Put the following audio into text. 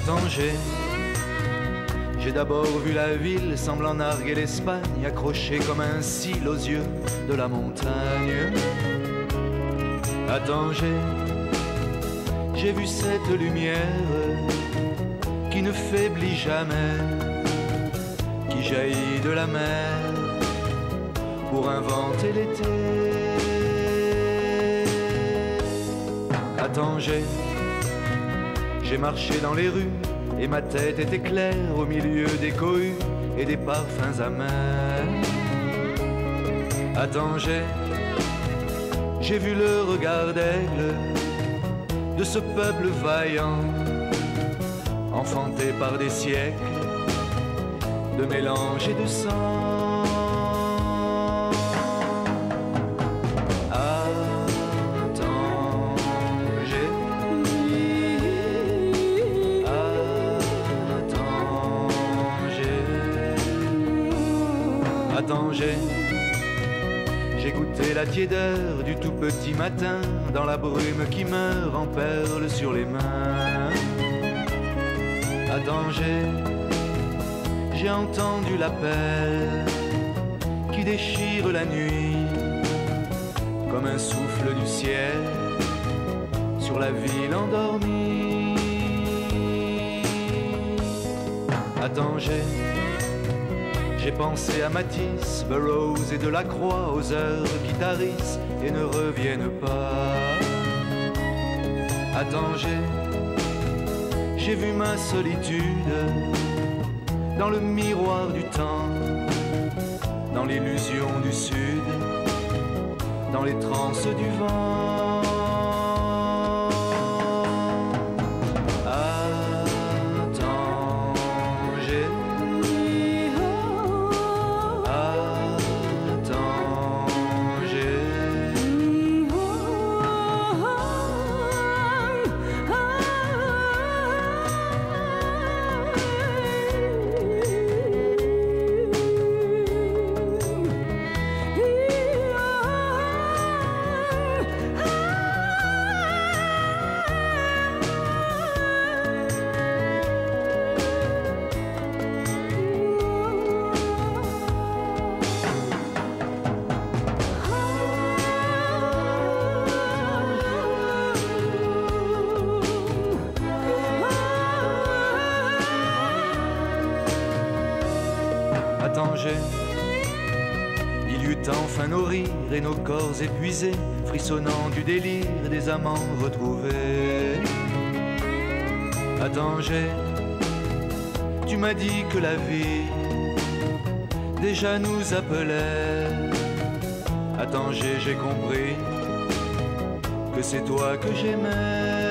Tanger. J'ai d'abord vu la ville semblant narguer l'Espagne, accrochée comme un cil aux yeux de la montagne. À Tanger, j'ai vu cette lumière qui ne faiblit jamais, qui jaillit de la mer pour inventer l'été. À Tanger, j'ai marché dans les rues et ma tête était claire au milieu des cohues et des parfums amers. À Tanger, j'ai vu le regard d'aigle de ce peuple vaillant, enfanté par des siècles de mélange et de sang. À Tanger. J'ai goûté la tiédeur du tout petit matin dans la brume qui meurt en perles sur les mains. À Tanger, j'ai entendu l'appel qui déchire la nuit comme un souffle du ciel sur la ville endormie. À Tanger, j'ai pensé à Matisse, Burroughs et Delacroix aux heures qui tarissent et ne reviennent pas. À Tanger, j'ai vu ma solitude dans le miroir du temps, dans l'illusion du sud, dans les transes du vent. Tanger. Il y eut enfin nos rires et nos corps épuisés, frissonnant du délire des amants retrouvés. À Tanger, tu m'as dit que la vie déjà nous appelait. À Tanger, j'ai compris que c'est toi que j'aimais.